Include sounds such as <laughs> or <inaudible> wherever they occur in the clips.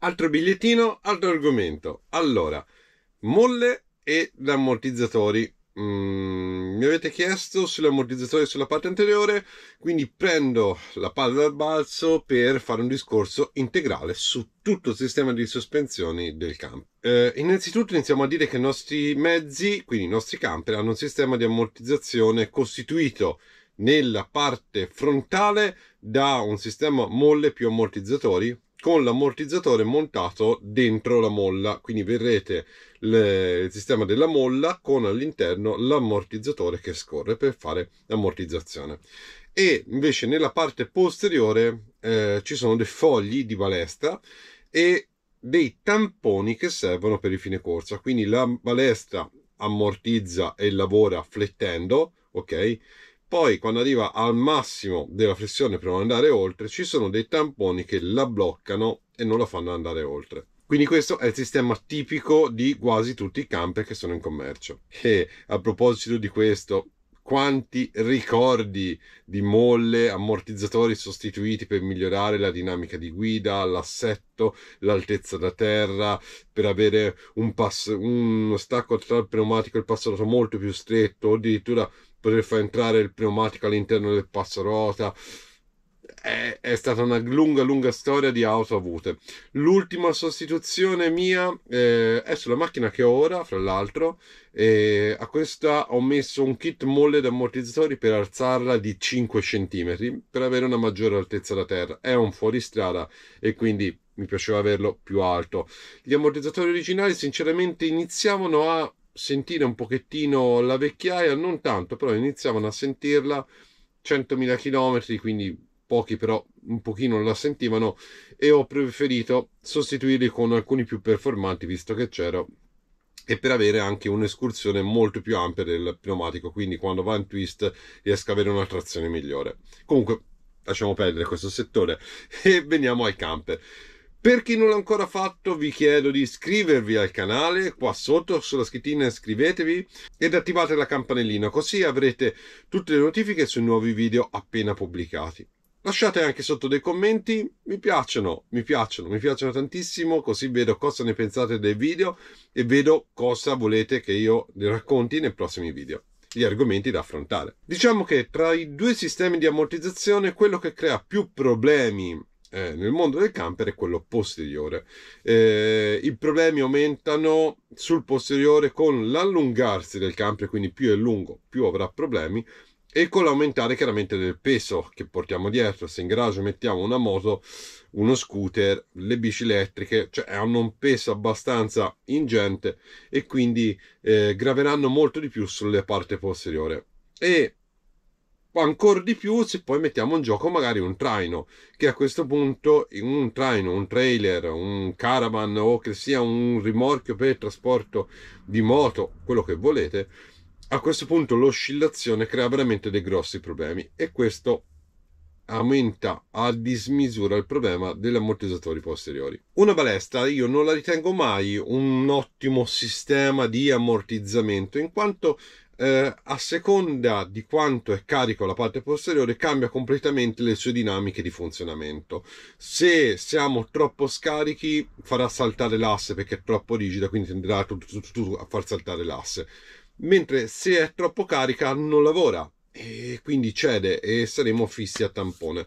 Altro bigliettino, altro argomento. Allora, molle e ammortizzatori. Mm, mi avete chiesto sull'ammortizzatore sulla parte anteriore, quindi prendo la palla dal balzo per fare un discorso integrale su tutto il sistema di sospensioni del camper. Eh, innanzitutto iniziamo a dire che i nostri mezzi, quindi i nostri camper, hanno un sistema di ammortizzazione costituito nella parte frontale da un sistema molle più ammortizzatori con l'ammortizzatore montato dentro la molla. Quindi vedrete le, il sistema della molla con all'interno l'ammortizzatore che scorre per fare l'ammortizzazione. E invece nella parte posteriore eh, ci sono dei fogli di balestra e dei tamponi che servono per il fine corsa. Quindi la balestra ammortizza e lavora flettendo ok poi quando arriva al massimo della flessione per non andare oltre ci sono dei tamponi che la bloccano e non la fanno andare oltre. Quindi questo è il sistema tipico di quasi tutti i camper che sono in commercio. E a proposito di questo quanti ricordi di molle, ammortizzatori sostituiti per migliorare la dinamica di guida, l'assetto, l'altezza da terra, per avere un, pass- un stacco tra il pneumatico e il passaroto molto più stretto, addirittura poter far entrare il pneumatico all'interno del passaruota. È, è, stata una lunga, lunga storia di auto avute. L'ultima sostituzione mia eh, è sulla macchina che ho ora, fra l'altro. E a questa ho messo un kit molle d'ammortizzatori per alzarla di 5 cm per avere una maggiore altezza da terra. È un fuoristrada e quindi mi piaceva averlo più alto. Gli ammortizzatori originali, sinceramente, iniziavano a sentire un pochettino la vecchiaia, non tanto, però iniziavano a sentirla 100.000 km, quindi pochi però un pochino la sentivano e ho preferito sostituirli con alcuni più performanti visto che c'ero e per avere anche un'escursione molto più ampia del pneumatico, quindi quando va in twist riesco ad avere una trazione migliore. Comunque lasciamo perdere questo settore <laughs> e veniamo ai camper. Per chi non l'ha ancora fatto vi chiedo di iscrivervi al canale, qua sotto sulla schittina iscrivetevi ed attivate la campanellina così avrete tutte le notifiche sui nuovi video appena pubblicati. Lasciate anche sotto dei commenti, mi piacciono, mi piacciono, mi piacciono tantissimo, così vedo cosa ne pensate del video e vedo cosa volete che io racconti nei prossimi video gli argomenti da affrontare. Diciamo che tra i due sistemi di ammortizzazione quello che crea più problemi eh, nel mondo del camper è quello posteriore. Eh, I problemi aumentano sul posteriore con l'allungarsi del camper, quindi più è lungo, più avrà problemi, e con l'aumentare chiaramente del peso che portiamo dietro. Se in garage mettiamo una moto, uno scooter, le bici elettriche, cioè hanno un peso abbastanza ingente e quindi eh, graveranno molto di più sulle parti posteriore. E ancora di più se poi mettiamo in gioco magari un traino che a questo punto un traino un trailer un caravan o che sia un rimorchio per il trasporto di moto quello che volete a questo punto l'oscillazione crea veramente dei grossi problemi e questo aumenta a dismisura il problema degli ammortizzatori posteriori. Una balestra io non la ritengo mai un ottimo sistema di ammortizzamento in quanto eh, a seconda di quanto è carico la parte posteriore cambia completamente le sue dinamiche di funzionamento. Se siamo troppo scarichi farà saltare l'asse perché è troppo rigida quindi tenderà a far saltare l'asse. Mentre se è troppo carica non lavora e quindi cede e saremo fissi a tampone.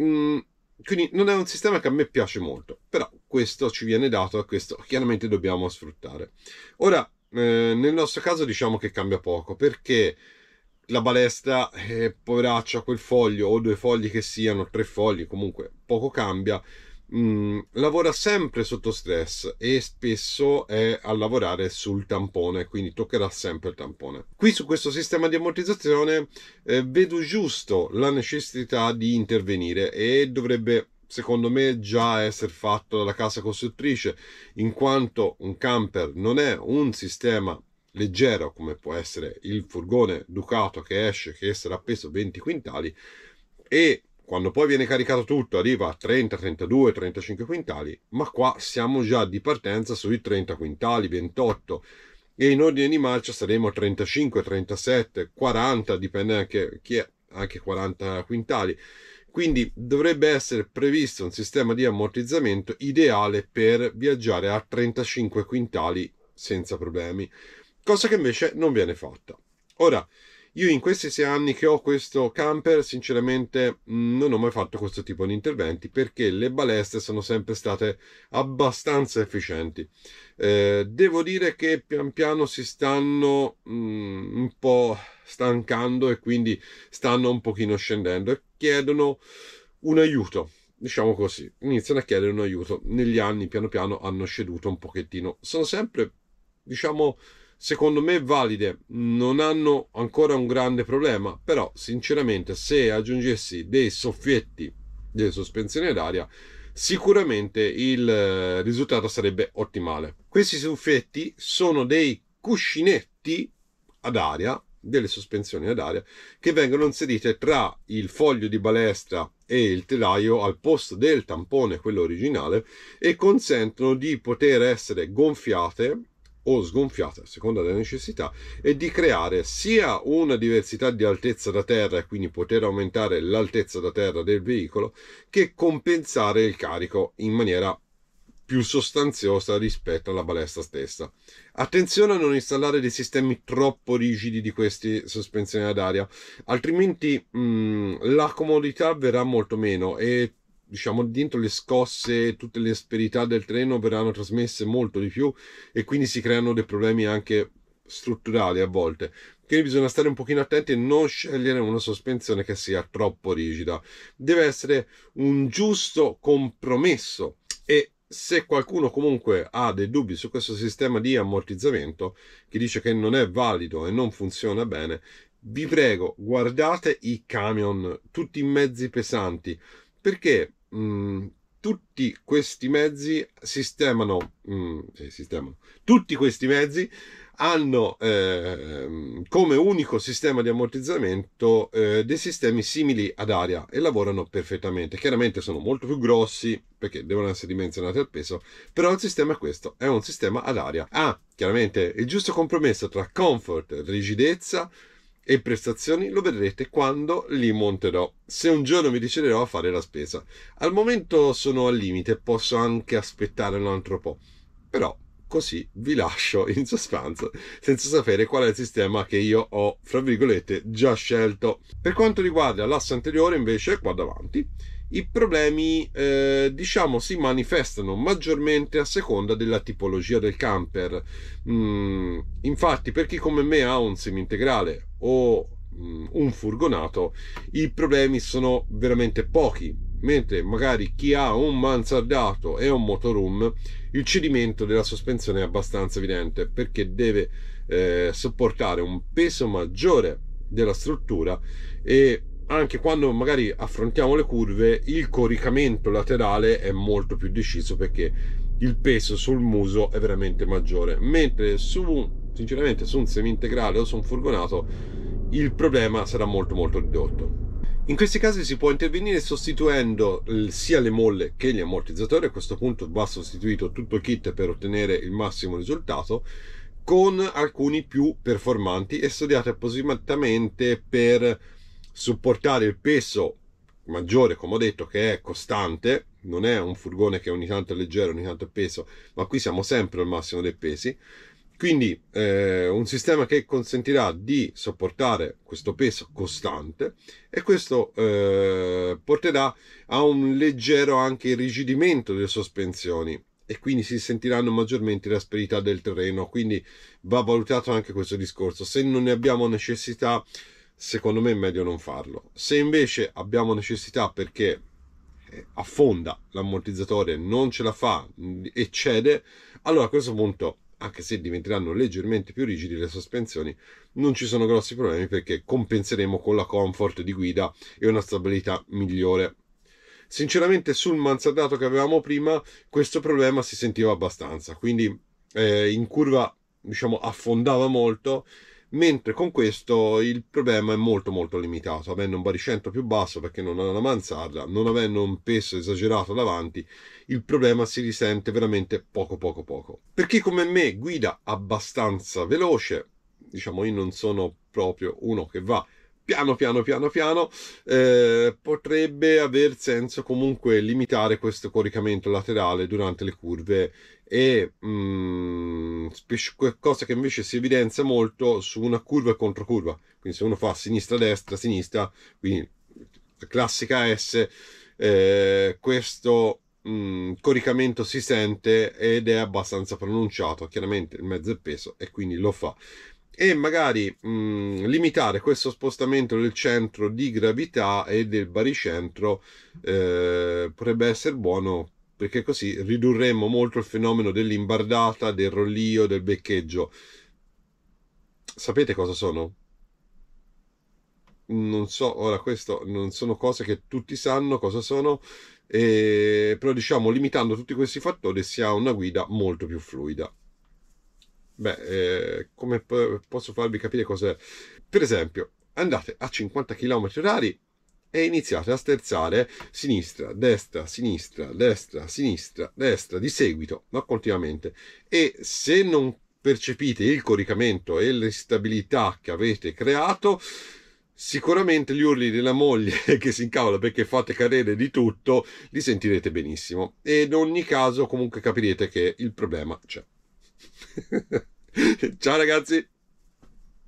Mm, quindi non è un sistema che a me piace molto però questo ci viene dato e questo chiaramente dobbiamo sfruttare. Ora eh, nel nostro caso diciamo che cambia poco perché la balestra, eh, poveraccia, quel foglio o due fogli che siano, tre fogli, comunque poco cambia. Mm, lavora sempre sotto stress e spesso è a lavorare sul tampone, quindi toccherà sempre il tampone. Qui su questo sistema di ammortizzazione eh, vedo giusto la necessità di intervenire e dovrebbe secondo me già essere fatto dalla casa costruttrice, in quanto un camper non è un sistema leggero come può essere il furgone Ducato che esce che sarà peso 20 quintali e quando poi viene caricato tutto arriva a 30, 32, 35 quintali, ma qua siamo già di partenza sui 30 quintali, 28 e in ordine di marcia saremo a 35, 37, 40, dipende anche chi è, anche 40 quintali quindi dovrebbe essere previsto un sistema di ammortizzamento ideale per viaggiare a 35 quintali senza problemi, cosa che invece non viene fatta. Ora, io in questi sei anni che ho questo camper, sinceramente mm, non ho mai fatto questo tipo di interventi perché le balestre sono sempre state abbastanza efficienti. Eh, devo dire che pian piano si stanno mm, un po' stancando e quindi stanno un pochino scendendo e chiedono un aiuto. Diciamo così, iniziano a chiedere un aiuto. Negli anni, piano piano, hanno ceduto un pochettino. Sono sempre, diciamo, secondo me valide, non hanno ancora un grande problema, però sinceramente se aggiungessi dei soffietti delle sospensioni ad aria, sicuramente il eh, risultato sarebbe ottimale. Questi soffietti sono dei cuscinetti ad aria, delle sospensioni ad aria, che vengono inserite tra il foglio di balestra e il telaio al posto del tampone, quello originale, e consentono di poter essere gonfiate o sgonfiata a seconda della necessità e di creare sia una diversità di altezza da terra e quindi poter aumentare l'altezza da terra del veicolo che compensare il carico in maniera più sostanziosa rispetto alla balestra stessa. Attenzione a non installare dei sistemi troppo rigidi di queste sospensioni ad aria, altrimenti mh, mm, la comodità verrà molto meno e diciamo dentro le scosse, tutte le asperità del treno verranno trasmesse molto di più e quindi si creano dei problemi anche strutturali a volte. Quindi bisogna stare un pochino attenti e non scegliere una sospensione che sia troppo rigida. Deve essere un giusto compromesso e se qualcuno comunque ha dei dubbi su questo sistema di ammortizzamento che dice che non è valido e non funziona bene, vi prego guardate i camion, tutti i mezzi pesanti, perché mh, mm, tutti questi mezzi sistemano, mh, mm, sistemano, tutti questi mezzi hanno eh, come unico sistema di ammortizzamento eh, dei sistemi simili ad aria e lavorano perfettamente. Chiaramente sono molto più grossi perché devono essere dimensionati al peso, però il sistema è questo, è un sistema ad aria. Ha ah, chiaramente il giusto compromesso tra comfort, rigidezza, e prestazioni lo vedrete quando li monterò, se un giorno mi deciderò a fare la spesa. Al momento sono al limite, posso anche aspettare un altro po', però così vi lascio in suspense senza sapere qual è il sistema che io ho, fra virgolette, già scelto. Per quanto riguarda l'asse anteriore invece, qua davanti, i problemi eh, diciamo si manifestano maggiormente a seconda della tipologia del camper. Mm, infatti per chi come me ha un semi integrale o mm, un furgonato i problemi sono veramente pochi mentre magari chi ha un mansardato e un motorhome il cedimento della sospensione è abbastanza evidente perché deve eh, sopportare un peso maggiore della struttura e anche quando magari affrontiamo le curve il coricamento laterale è molto più deciso perché il peso sul muso è veramente maggiore. Mentre su sinceramente su un semi integrale o su un furgonato il problema sarà molto molto ridotto. In questi casi si può intervenire sostituendo sia le molle che gli ammortizzatori. A questo punto va sostituito tutto il kit per ottenere il massimo risultato con alcuni più performanti e studiati appositamente per supportare il peso maggiore, come ho detto, che è costante, non è un furgone che ogni tanto è leggero, ogni tanto è peso, ma qui siamo sempre al massimo dei pesi. Quindi eh, un sistema che consentirà di sopportare questo peso costante e questo eh, porterà a un leggero anche irrigidimento delle sospensioni e quindi si sentiranno maggiormente l'asperità del terreno. Quindi va valutato anche questo discorso. Se non ne abbiamo necessità, secondo me è meglio non farlo. Se invece abbiamo necessità perché eh, affonda l'ammortizzatore, non ce la fa e cede, allora a questo punto, anche se diventeranno leggermente più rigidi le sospensioni, non ci sono grossi problemi perché compenseremo con la comfort di guida e una stabilità migliore. Sinceramente sul mansardato che avevamo prima questo problema si sentiva abbastanza, quindi eh, in curva diciamo affondava molto mentre con questo il problema è molto molto limitato, avendo un baricentro più basso perché non ha una mansarda, non avendo un peso esagerato davanti, il problema si risente veramente poco poco poco. Per chi come me guida abbastanza veloce, diciamo io non sono proprio uno che va piano piano piano piano eh, potrebbe aver senso comunque limitare questo coricamento laterale durante le curve e mm, cosa che invece si evidenzia molto su una curva e controcurva. Quindi se uno fa sinistra destra sinistra quindi classica S eh, questo mh, mm, coricamento si sente ed è abbastanza pronunciato. Chiaramente il mezzo è peso e quindi lo fa e magari mh, mm, limitare questo spostamento del centro di gravità e del baricentro eh, potrebbe essere buono perché così ridurremmo molto il fenomeno dell'imbardata, del rollio, del beccheggio. Sapete cosa sono? Non so, ora questo non sono cose che tutti sanno cosa sono, eh, però diciamo limitando tutti questi fattori si ha una guida molto più fluida. Beh, eh, come p- posso farvi capire cos'è? Per esempio, andate a 50 km h e iniziate a sterzare sinistra, destra, sinistra, destra, sinistra, destra, di seguito, ma continuamente. E se non percepite il coricamento e l'instabilità che avete creato, sicuramente gli urli della moglie <laughs> che si incavola perché fate cadere di tutto, li sentirete benissimo. E in ogni caso comunque capirete che il problema c'è. じゃらがち。